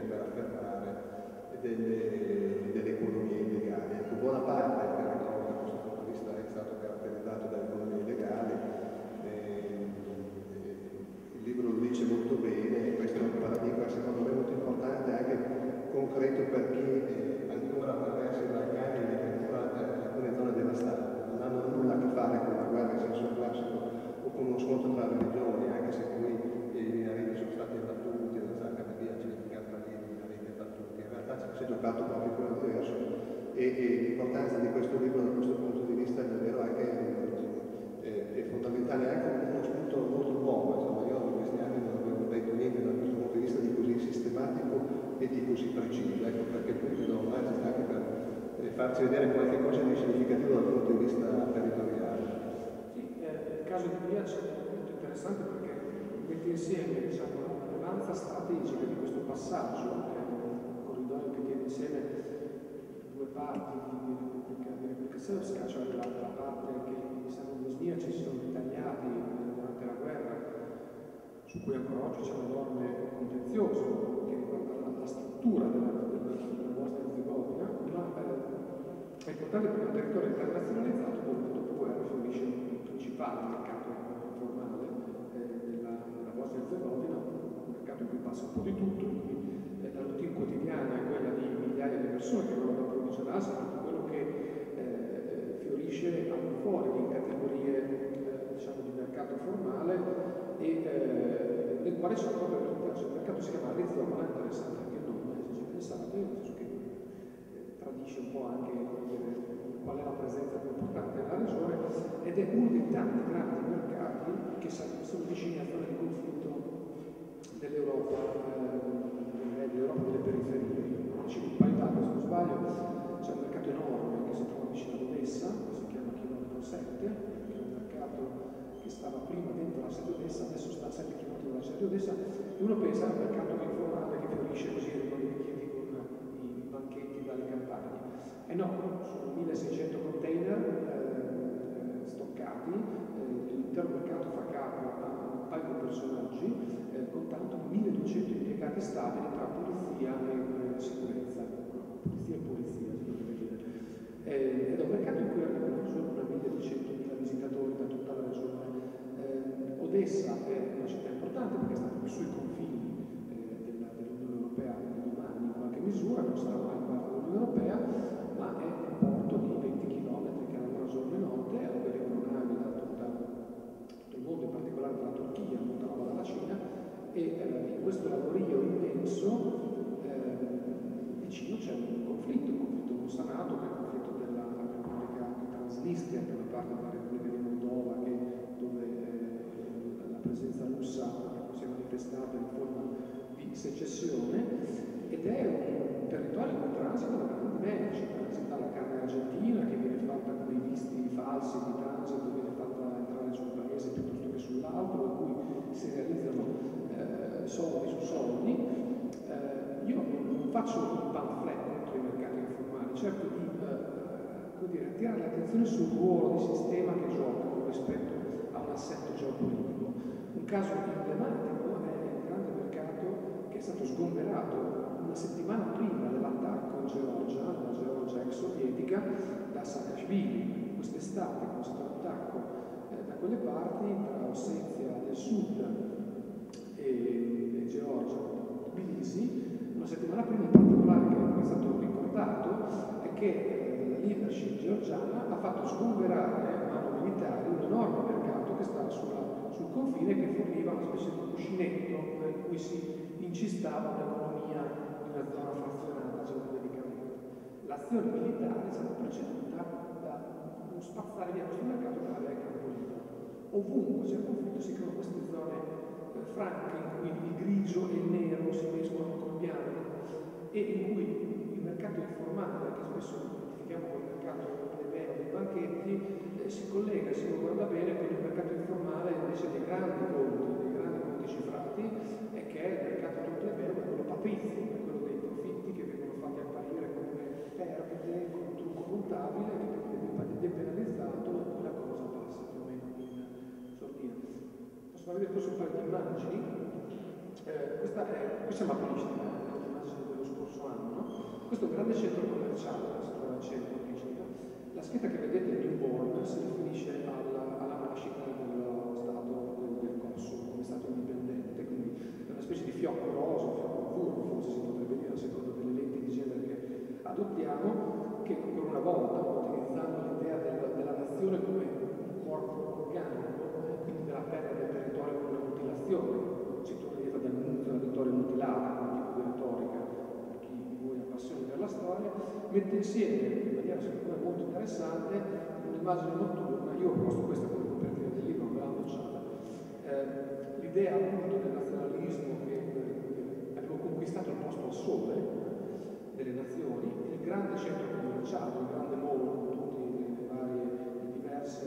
[SPEAKER 2] delle, delle economie. Ecco, buona parte del territorio da questo punto di vista è stato caratterizzato da economie illegali. il libro lo dice molto bene, questo è un paradigma secondo me molto importante, anche concreto per uno pensa al mercato informale che fiorisce così con i bicchieri con i banchetti dalle campagne. E eh no, sono 1600 container eh,
[SPEAKER 1] stoccati, eh, l'intero mercato fa capo a un paio di personaggi, con tanto 1200 impiegati stabili tra polizia e eh, sicurezza. Pulizia e pulizia, si potrebbe dire. Eh, ed è un mercato in cui abbiamo solo una 1200 visitatori da tutta la regione. Eh, Odessa è una città importante perché sui confini eh, dell'Unione Europea di domani in qualche misura, non sarà mai parte dell'Unione Europea, ma è un porto di 20 km che lavora giorno e notte, dove le navi da tutto il mondo, in particolare dalla Turchia, molta roba dalla Cina, e eh, questo lavorio immenso eh, vicino c'è un conflitto, un conflitto non sanato, che è il conflitto della Repubblica di Transnistria, che è una parte della Repubblica di Moldova, che, dove eh, la presenza russa si è manifestata in forma di secessione, ed è un territorio in cui transitano grandi medici, transita la carne argentina che viene fatta con dei visti falsi di transito, viene fatta entrare sul paese piuttosto che sull'altro, in cui si realizzano eh, soldi su soldi. Eh, io non faccio un pamphlet contro i mercati informali, cerco di eh, attirare l'attenzione sul ruolo di sistema che giocano rispetto a un assetto geopolitico. Un caso emblematico è il grande mercato che è stato sgomberato una settimana prima dell'attacco in Georgia, la Georgia ex sovietica, da Saakashvili. Quest'estate questo attacco eh, da quelle parti, tra Ossetia del Sud e, e Georgia, Tbilisi, una settimana prima in particolare che è stato ricordato è che eh, la leadership georgiana ha fatto sgomberare a mano militare un enorme mercato che stava sulla, sul confine che forniva una specie di cuscinetto in cui si incistava un'economia di una zona frazionata geopoliticamente. L'azione militare è stata preceduta da uno spazzare via questo mercato per avere campo libero. Ovunque c'è conflitto si creano queste zone eh, franche in cui il grigio e il nero si mescolano con il bianco e in cui il mercato informale, che spesso identifichiamo come mercato plebeo dei banchetti, eh, si collega, si guarda bene, con il mercato informale invece dei grandi conti, dei grandi conti cifrati, e che è è quello dei profitti che vengono fatti apparire come perdite, con un trucco contabile che viene depenalizzato e poi la cosa passa più o meno in sordina. Posso vedere questo paio di immagini? Eh, questa è, questa è Pristina, è un'immagine dello scorso anno. No? Questo grande centro commerciale si trova al centro Pristina. La scritta che vedete è Newborn si riferisce alla, alla nascita dello Stato del, del Kosovo come Stato indipendente, quindi è una specie di fiocco azzurro, forse si potrebbe dire a seconda delle lenti di genere che adottiamo, che ancora una volta, utilizzando l'idea della, della nazione come un organico, quindi della perdita del territorio come una mutilazione, si torna dietro dall'annunzio della vittoria mutilata, un tipo di retorica per chi di voi ha passione per la storia, mette insieme in maniera secondo me molto interessante un'immagine notturna, io ho posto questa come copertina del libro, me l'hanno bocciata, eh, l'idea appunto del nazionalismo che eh, abbiamo conquistato il posto al sole delle nazioni, il grande centro commerciale, il grande mall con tutte le varie, diverse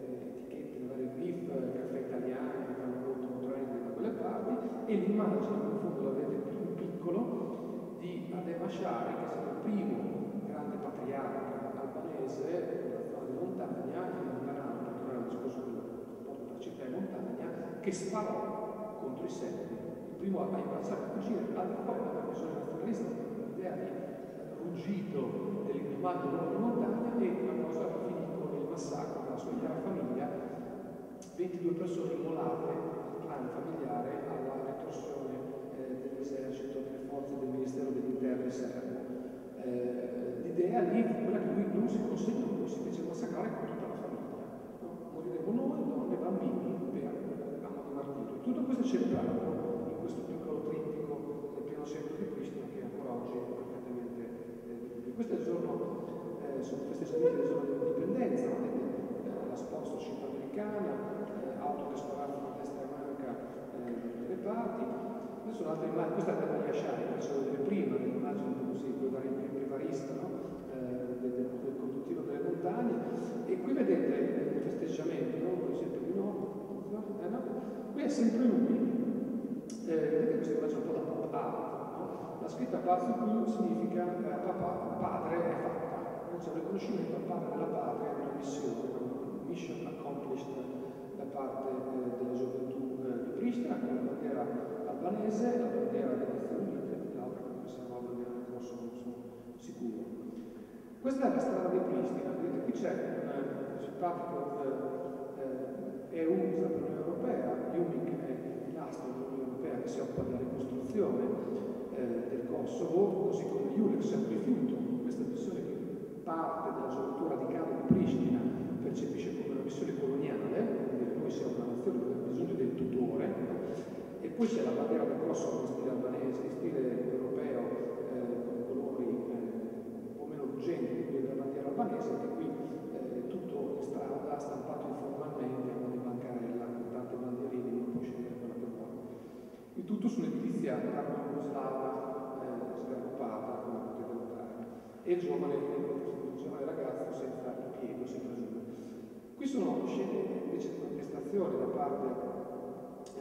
[SPEAKER 1] eh, etichette, le varie griffe, caffè italiani che fanno molto trend da quelle parti, e l'immagine, in fondo la vedete più in piccolo, di Adem Ashari, che è stato il primo grande patriarca albanese della zona di montagna, in Montanaro, tornare al discorso del rapporto tra città e montagna, che sparò contro i serbi. Il primo a imparare a fuggire, al poi la visione nazionalista, l'idea di ruggito dell'indomani uomo di montagna e la cosa finì con il massacro della sua intera famiglia, 22 persone immolate, clan familiare, eh, dell'esercito, delle forze del Ministero degli Interni serbo. Eh, l'idea lì fu quella che lui non si consegnò, lui si fece massacrare con tutta la famiglia. No? Moriremo noi, donne, bambini, per amo di martirio. Tutto questo è centrato in questo piccolo trittico del pieno centro di Pristina che ancora oggi è perfettamente eh, Questo è il giorno, eh, sono festeggiamenti del giorno dell'indipendenza, vedete eh, la sponsorship americana, eh, auto che scorazzano a destra e manca eh, delle parti. Adesso un'altra immagine, questa è la Maria Sciari, che facevo vedere prima, l'immagine così, privarista, no? eh, del, del, conduttivo delle montagne. E qui vedete il festeggiamento, no? per esempio di nuovo, eh, no? qui è sempre lui, eh, vedete questa immagine un po' da art, no? la scritta Pazzu significa eh, papà, padre è fatta, c'è un riconoscimento al padre della patria di una missione, una mission accomplished da parte eh, della gioventù eh, di Pristina, la bandiera albanese, la bandiera delle Nazioni Unite, l'altra come se la bandiera del Kosovo, non sono sicuro. Questa è la strada di Pristina, vedete qui c'è un simpatico eh, EU, sempre l'Unione Europea, UMIC è il pilastro dell'Unione Europea che si occupa della ricostruzione eh, del Kosovo, così come l'ULEX è un rifiuto, questa missione che parte dalla gioventù radicale di Pristina percepisce come una missione coloniale, quindi noi siamo una nazione che ha bisogno del tutore, e poi c'è la bandiera del Kosovo in stile albanese, in stile europeo, eh, con colori eh, un po' meno urgenti della bandiera albanese, che qui eh, tutto in strada, stampato informalmente, a di bancarella, con tante bandierine, non può scegliere quella che vuole. Il tutto su un'edilizia arabo-jugoslava eh, sgarrupata, come potete notare, e il giovane, il giovane ragazzo senza impiego, si presume. Qui sono scene invece di contestazione da parte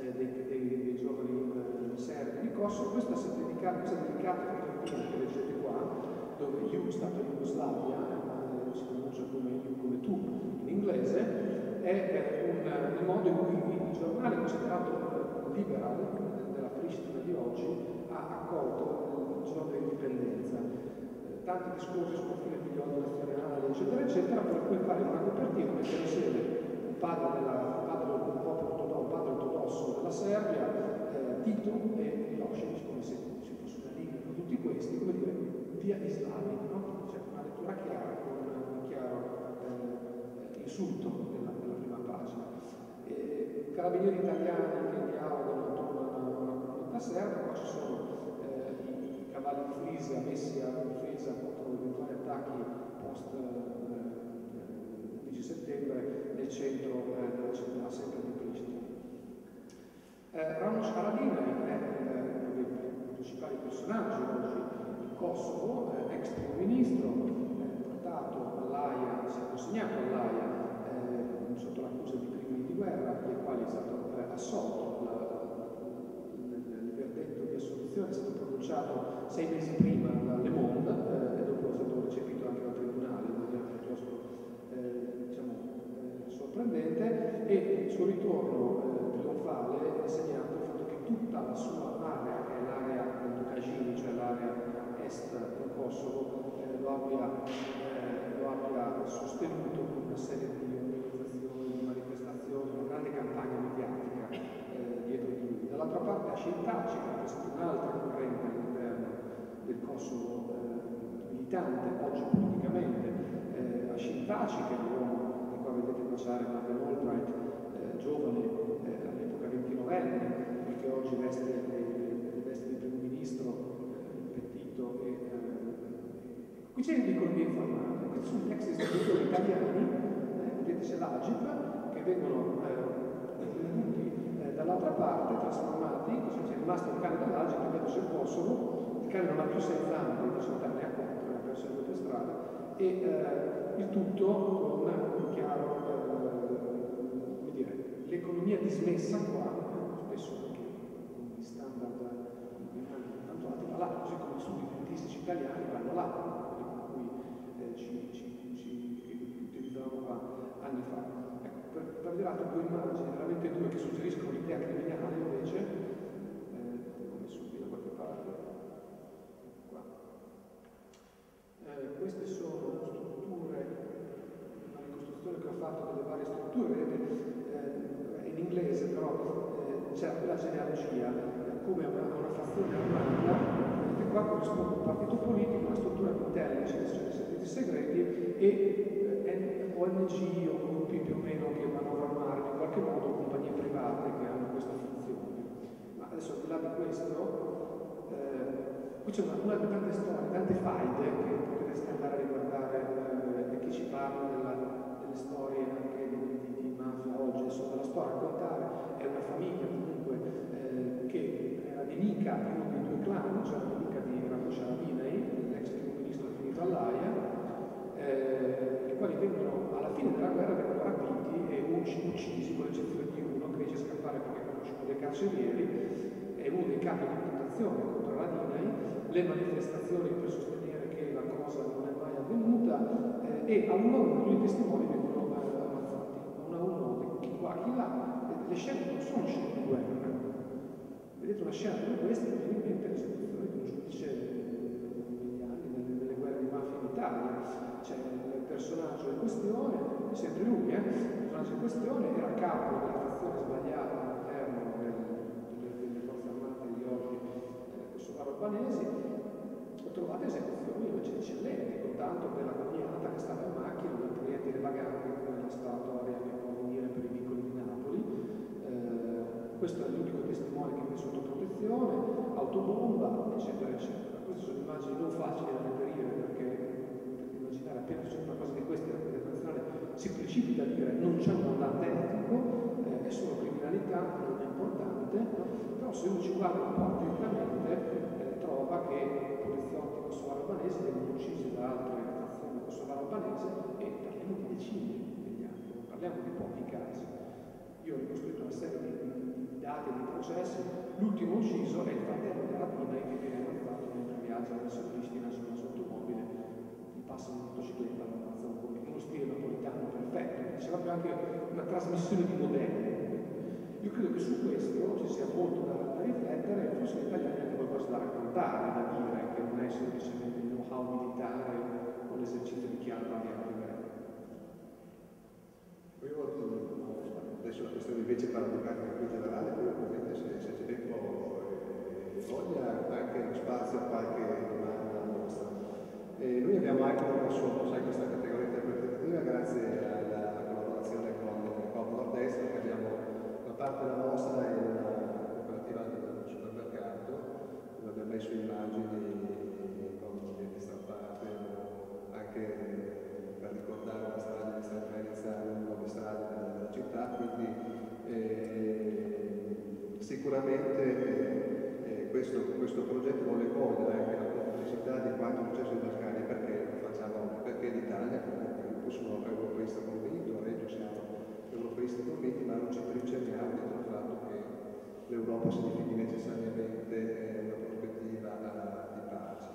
[SPEAKER 1] eh, dei, dei, dei, giovani eh, serbi di Kosovo, questa si è dedicata, questa dedicata cartolina che leggete qua, dove Ju, Stato Jugoslavia, eh, si pronuncia come Ju come tu in inglese, è un, il modo in cui il giornale considerato liberal della Pristina di oggi ha accolto il giorno dell'indipendenza. Eh, tanti discorsi sul profilo di odio nazionale, eccetera, eccetera, per cui fare una copertina, mettere insieme un padre della Serbia, eh, Tito e Milosevic, come se ci fosse una linea con tutti questi, come dire, via islamica, no? C'è una lettura chiara con un chiaro eh, insulto nella, nella, prima pagina. E, carabinieri italiani che dialogano attorno a una, comunità serba, qua ci sono eh, i, cavalli di Frisia messi a difesa contro eventuali attacchi post 11 eh, settembre nel centro eh, della città, sempre di eh, Ramos Haradinaj è uno dei principali personaggi oggi in Kosovo, eh, ex primo ministro, eh, portato all'AIA, si è consegnato all'AIA eh, sotto l'accusa di crimini di guerra, per i quali è stato eh, assolto. il verdetto di assoluzione è stato pronunciato sei mesi prima da Le Monde eh, e dopo è stato recepito anche dal Tribunale in maniera piuttosto diciamo, sorprendente e il suo ritorno trionfale è segnato il fatto che tutta la sua area, che è l'area del Ducagini, cioè l'area est del Kosovo, eh, lo, abbia, eh, lo, abbia, sostenuto con una serie di organizzazioni, di manifestazioni, una grande campagna mediatica eh, dietro di lui. Dall'altra parte a Scintaci, che è un'altra corrente all'interno del Kosovo eh, militante, oggi politicamente, eh, a Scintaci, che è l'uomo, e qua vedete passare Marvel Albright, eh, novenne, perché oggi veste le vesti di primo ministro, eh, Pettito e eh, qui c'è l'economia informale, questi sono gli ex istitutori italiani, eh, vedete c'è l'Agip, che vengono eh, eh, dall'altra parte, trasformati, così c'è rimasto il cane dell'Agip, vedo il Kosovo, il cane non ha più sei zampe, sono ne a quattro, ha perso le due strade, e eh, il tutto con un chiaro, come dire, l'economia dismessa qua là, così come i italiani vanno là, quelli con cui eh, ci, ci, ci utilizzavamo qua anni fa. Ecco, per, per vi dare due immagini, veramente due che suggeriscono l'idea criminale invece, eh, ho messo da qualche parte, qua. Eh, queste sono strutture, una ricostruzione che ho fatto delle varie strutture, vedete, eh, in inglese però eh, c'è la genealogia come una, una fazione armata qua corrisponde un partito politico, una struttura intelligence, cioè di servizi segreti, e eh, ONG o gruppi più o meno che vanno a armarli, in qualche modo compagnie private che hanno questa funzione. Ma adesso al di là di questo, eh, qui c'è una, una di tante storie, tante faide che potreste andare a riguardare eh, e che ci parlano della, delle storie anche di, di, di mafia oggi, insomma la sto a raccontare, è una famiglia comunque eh, che era nemica di uno dei due clan, cioè Sciarabinei, l'ex primo ministro finito all'AIA, eh, i quali vengono, alla fine della guerra vengono rapiti e uccisi, con l'eccezione di uno che riesce a scappare perché conoscono dei carcerieri, è uno dei capi di imputazione contro la Dinei, le manifestazioni per sostenere che la cosa non è mai avvenuta eh, e a uno a uno i testimoni vengono eh, ammazzati, uno a uno, chi qua, chi là, le scene non sono scene di guerra. Vedete una scena come questa, mi viene in mente l'esecuzione di un giudice Italia. C'è il personaggio in questione, sempre lui, eh? il personaggio in questione era capo della fazione sbagliata all'interno delle, forze armate di oggi eh, kosovaro-albanesi. Ho trovato esecuzioni invece eccellenti, con tanto per la cognata che stava in macchina, un cliente dei vaganti, come era stato a può venire per i vicoli di Napoli, eh, questo è l'unico testimone che è sotto protezione, autobomba, eccetera, eccetera. Queste sono immagini non facili da reperire perché immaginare appena c'è una cosa di queste la internazionale si precipita a dire non c'è un mandante etico, eh, è solo criminalità, non è importante, però se uno ci guarda un po' attentamente trova che poliziotti kosovaro-albanesi vengono uccisi da altre nazioni kosovaro-albanese e parliamo di decine negli anni, non parliamo di pochi casi. Io ho ricostruito una serie di, dati e di processi, l'ultimo ucciso è il fratello della Pina che viene ammazzato mentre viaggia verso Pristina su una sottomobile, gli passa una motocicletta, lo ammazza un po' uno stile napolitano perfetto, c'è proprio anche una trasmissione di modelli. Io credo che su questo ci sia molto da, da riflettere e forse gli italiani da raccontare, da dire, che non è semplicemente il know-how militare o l'esercizio di chi ha la guerra
[SPEAKER 2] adesso la questione invece paradigmatica più generale, poi ovviamente se, se c'è tempo e voglia anche spazio a qualche domanda nostra. E noi abbiamo anche promosso sai, questa categoria interpretativa grazie alla, collaborazione con il Corpo Nord-Est, perché abbiamo una parte della nostra è una cooperativa del supermercato, messo immagini con le stampate, anche per ricordare la strada di San Venezia, nuove strade della città, quindi eh, sicuramente eh, questo, questo, progetto vuole cogliere anche la complessità di quanto è successo in Balcani perché lo facciamo, perché l'Italia comunque io sono europeista convinto, a Reggio siamo europeisti convinti, ma non ci trinceriamo dietro il fatto che l'Europa significhi necessariamente eh, una prospettiva uh, di pace.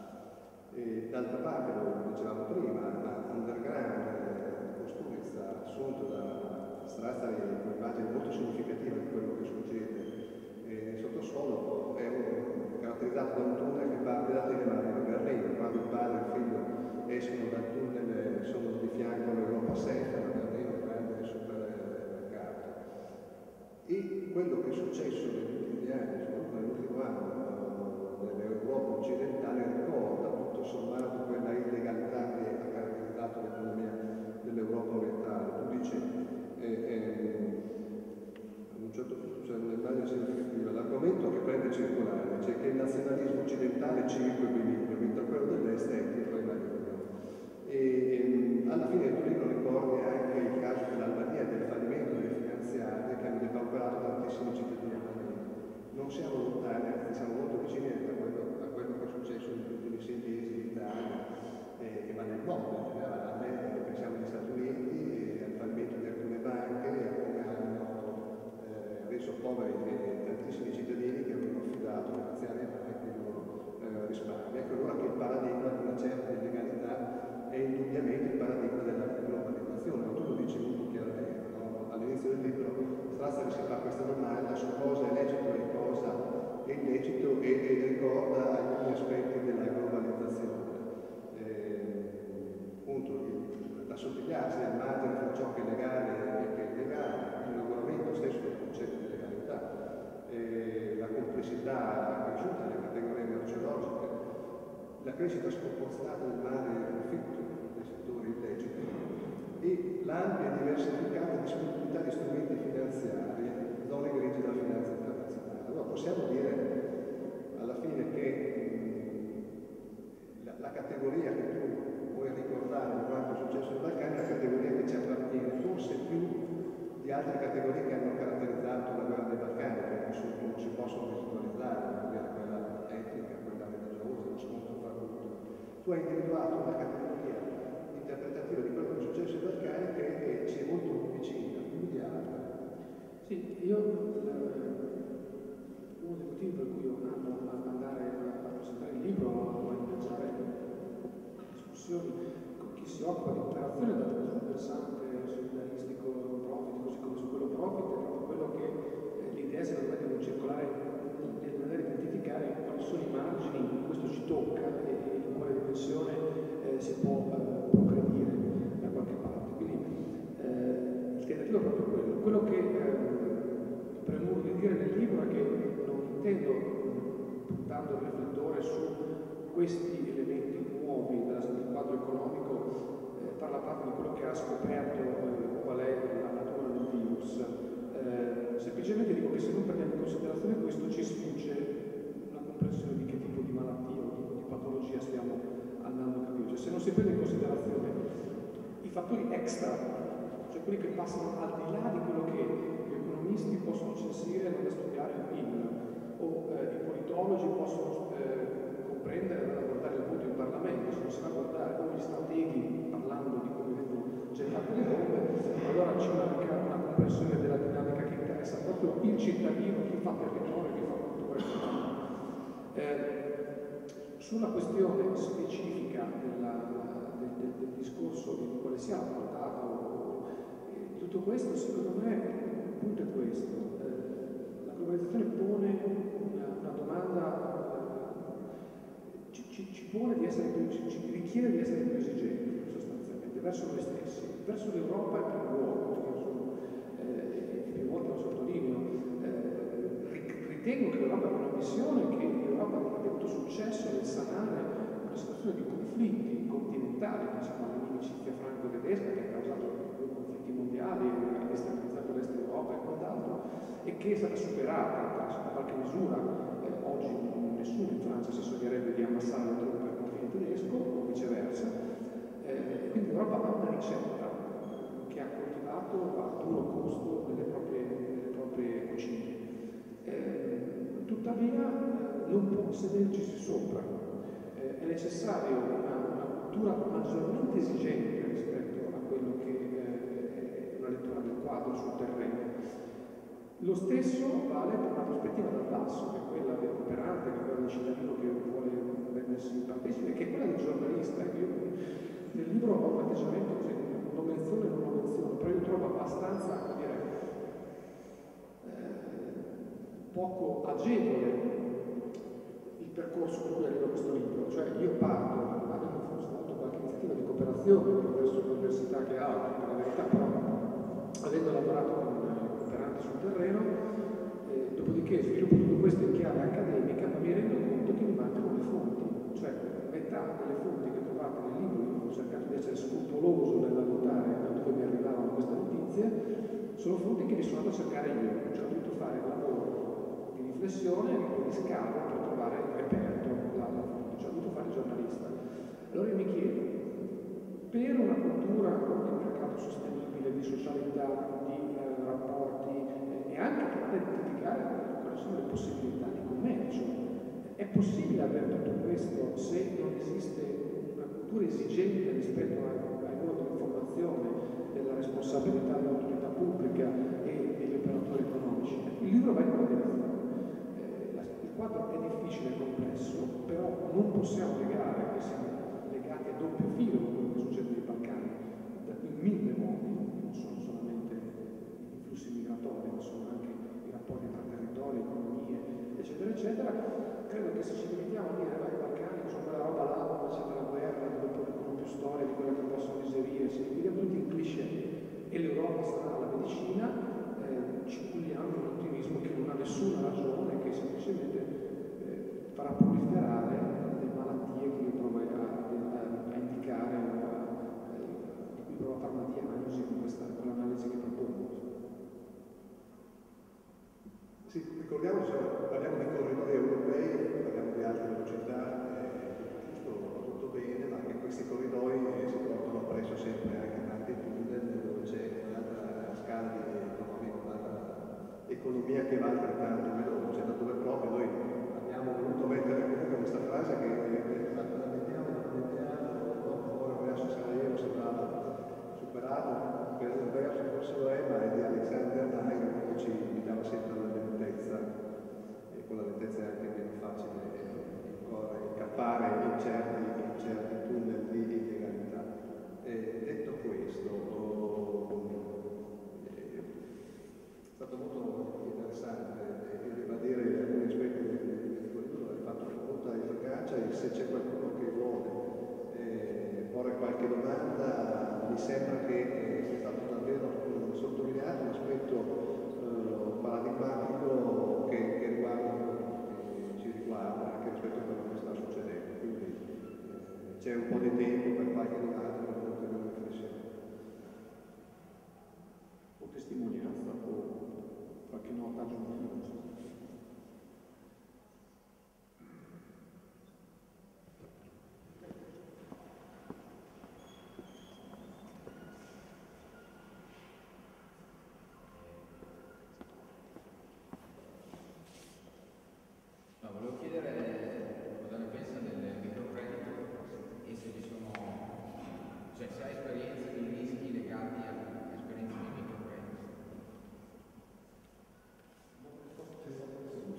[SPEAKER 2] E d'altra parte, lo dicevamo prima, ma underground, Costurizza, assunto da Strazza è un'immagine molto significativa di quello che succede nel sottosuolo, è un, caratterizzato da un tunnel che parte da Telemare a Berlino, quando il padre e il figlio escono dal tunnel sono di fianco all'Europa 7, a Berlino, grande supermercato. E quello che è successo negli ultimi anni, soprattutto nell'ultimo anno, nell'Europa occidentale ricorda sommato quella illegalità che ha caratterizzato l'economia dell'Europa orientale. Tu dici, eh, eh, ad un certo punto c'è un'immagine significativa, l'argomento che prende circolare, cioè che il nazionalismo occidentale ci equilibrio, mentre quello dell'est è dietro ai E alla fine tu libro ricordi anche il caso dell'Albania e del fallimento delle finanziarie che hanno depauperato tantissimi cittadini albani. Non siamo lontani, anzi siamo
[SPEAKER 1] puntando il riflettore su questi elementi nuovi del quadro economico, eh, parla proprio di quello che ha scoperto eh, qual è la natura del virus. Eh, se semplicemente dico che se non prendiamo in considerazione questo ci sfugge una comprensione di che tipo di malattia o di patologia stiamo andando a capire. Cioè, se non si prende in considerazione i fattori extra, cioè quelli che passano al di là di quello che gli economisti possono censire andando a studiare PIL o eh, i politologi possono eh, comprendere andando a guardare voto in Parlamento, se non si va a guardare come gli strateghi parlando di come vengono gettate le bombe, allora ci manca una comprensione della dinamica che interessa proprio il cittadino, chi fa territorio, chi fa tutto questo. Eh, sulla questione specifica della, del, del, del, discorso di quale sia la portata tutto questo, secondo me il punto è questo. Globalizzazione pone una, domanda, eh, ci, ci, ci, pone di essere più, ci, richiede di essere più esigenti sostanzialmente verso noi stessi, verso l'Europa in primo luogo, eh, più volte lo sottolineo, eh, ritengo che l'Europa abbia una missione che l'Europa abbia avuto successo nel sanare una situazione di conflitti continentali, diciamo l'inimicizia franco-tedesca che ha causato due conflitti mondiali, ha destabilizzato l'est Europa e quant'altro, e che è stata superata in qualche misura. Eh, oggi nessuno in Francia si sognerebbe di ammassare le truppe al confine tedesco o viceversa. Eh, quindi l'Europa ha una ricetta che ha coltivato a duro costo nelle proprie, nelle proprie cucine. Eh, tuttavia non può sederci sopra. È necessaria una, una, cultura maggiormente esigente rispetto a quello che eh, è una lettura del quadro sul terreno. Lo stesso vale per una prospettiva dal basso, che è quella dell'operante, che è quella del cittadino che vuole rendersi partecipe, che è quella del giornalista. Io nel libro ho un atteggiamento così, non menziono e non lo menziono, però io trovo abbastanza, dire, eh, poco agevole percorso per cui arriva questo libro, cioè io parto, abbiamo svolto qualche iniziativa di cooperazione attraverso l'università che ha, per la verità però avendo lavorato con operanti sul terreno, eh, dopodiché sviluppo tutto questo in chiave accademica, ma mi rendo conto che mi mancano le fonti, cioè metà delle fonti che trovate nel libro, io ho cercato di essere scrupoloso nel valutare da dove mi arrivavano queste notizie, sono fonti che mi sono andato a cercare io, cioè ho dovuto fare un lavoro di riflessione e di scavo per trovare reperto la, la cioè ho dovuto fare giornalista. Allora io mi chiedo, per una cultura di mercato sostenibile, di socialità, di e anche per identificare quali sono le possibilità di commercio, è possibile avere tutto questo se non esiste una cultura esigente rispetto al ruolo dell'informazione, della responsabilità dell'autorità pubblica e degli operatori economici? Il libro va in quella direzione. Quadro è difficile e complesso, però non possiamo negare che siamo legati a doppio filo con quello che succede nei Balcani, in mille modi, non sono solamente i flussi migratori, ma sono anche i rapporti tra territori, economie, eccetera, eccetera. Credo che se ci limitiamo a dire che i Balcani sono quella roba là dove c'è la guerra, dove producono più storie di quelle che possono digerire, se dividiamo tutti in cliché e l'Europa sarà la medicina, eh, ci culliamo in un ottimismo che non ha nessuna ragione, che semplicemente farà proliferare le malattie che io provo a, a, a indicare, di cui provo a fare una diagnosi con, questa, con l'analisi che propongo.
[SPEAKER 2] Sì, ricordiamo, se parliamo di corridoi europei, parliamo di alta velocità, eh, tutto, tutto bene, ma anche questi corridoi eh, si portano presso sempre anche tanti tunnel dove c'è un'altra scala economica, un'altra economia che va altrettanto veloce, da dove proprio noi abbiamo voluto mettere comunque questa frase che è stata da mediano, dopo verso Sarajevo sembrava superato, per il verso forse lo è, ma è di Alexander Nagel che ci invitava sempre alla lentezza e con la lentezza è anche meno facile incappare in certi, in certi tunnel di illegalità. E detto questo, è stato molto interessante ribadire alcuni aspetti efficacia e se c'è qualcuno che vuole eh, porre qualche domanda, mi sembra che eh, sia stato davvero sottolineato un aspetto eh, paradigmatico che, che riguarda, che ci riguarda anche rispetto a quello che sta succedendo. Quindi eh, c'è un po' di tempo per qualche domanda, per un'ulteriore riflessione.
[SPEAKER 1] O testimonianza o qualche nota.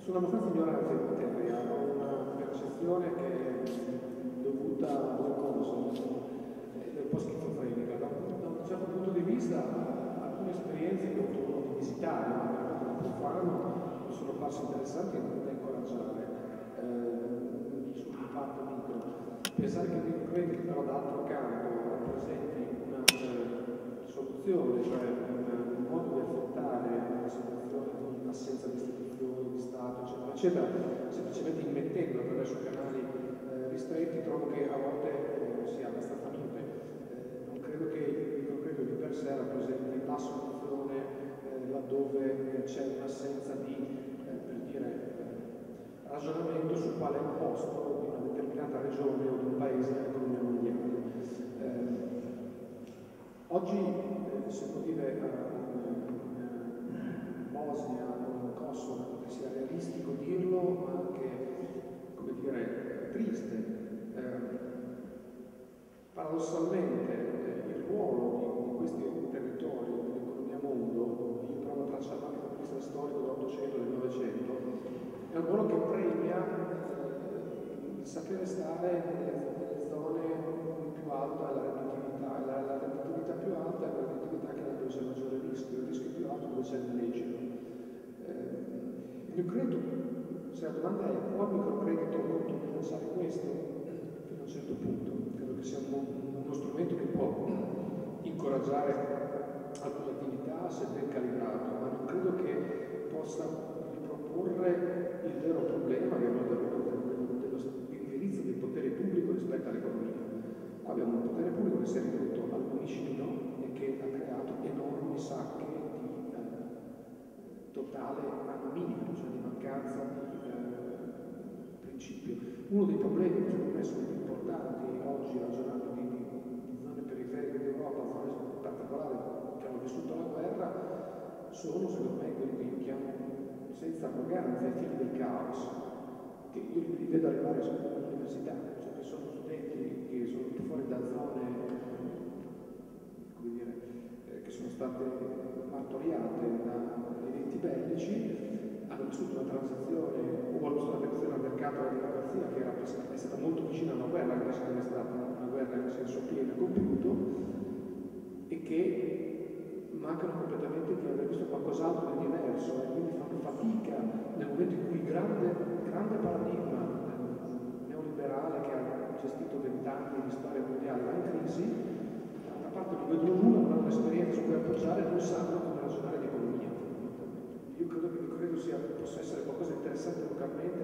[SPEAKER 1] Sono abbastanza ignorante in materia, ho una percezione che è dovuta a due cose, è un po' schizofrenica. Da, un certo punto di vista, alcune esperienze che ho avuto di visitare, magari da profano, sono parse interessanti da incoraggiare eh, sul impatto micro. Pensare che il microcredito però d'altro canto rappresenti una eh, soluzione, cioè un, modo di affrontare una situazione di assenza di istituzioni, di Stato, eccetera, eccetera, semplicemente immettendo attraverso canali eh, ristretti, trovo che a volte eh, sia abbastanza miope. Eh, non credo che il microcredito di per sé rappresenti la soluzione eh, laddove c'è un'assenza di, eh, per dire, eh, ragionamento su quale è il posto di una determinata regione o di un paese nell'economia mondiale. oggi si può dire Bosnia o in Kosovo che sia realistico dirlo, ma anche, come dire, triste. Eh, paradossalmente eh, il ruolo di, di questi territori nell'economia mondo, io provo a tracciarlo anche di vista storico dell'Ottocento e del Novecento, è un ruolo che premia eh, il sapere stare nelle, zone più alte la redditività, la, la redditività più alta è la redditività che dove c'è il maggiore rischio, il rischio più alto dove c'è l'illecito. Io credo, se la domanda è può il microcredito controbilanciare questo? Fino a un certo punto, credo che sia uno, uno strumento che può incoraggiare alcune attività se ben calibrato, ma non credo che possa riproporre il vero problema che è dell'indirizzo del potere pubblico rispetto all'economia. Qua abbiamo un potere pubblico che si è ridotto al municipio e che ha creato enormi sacche totale minimo, cioè di mancanza di eh, principio. Uno dei problemi, secondo me, sono più importanti oggi, ragionando di, di, zone periferiche d'Europa, zone in particolare che hanno vissuto la guerra, sono, secondo me, quelli che io chiamo senza arroganza i figli del caos, che io li vedo arrivare all'università, cioè che sono studenti che sono fuori da zone, dire, eh, che sono state martoriate da bellici, hanno vissuto una transizione o un'attenzione al mercato della democrazia che era, è stata molto vicina a una guerra, se non è stata una guerra in senso pieno e compiuto, e che mancano completamente di aver visto qualcos'altro di diverso e quindi fanno fatica nel momento in cui il grande, grande paradigma neoliberale che ha gestito vent'anni di storia mondiale va in crisi, d'altra parte non vedono nulla, non hanno un'esperienza su cui appoggiare, non sanno come ragionare di credo sia, possa essere qualcosa di interessante localmente,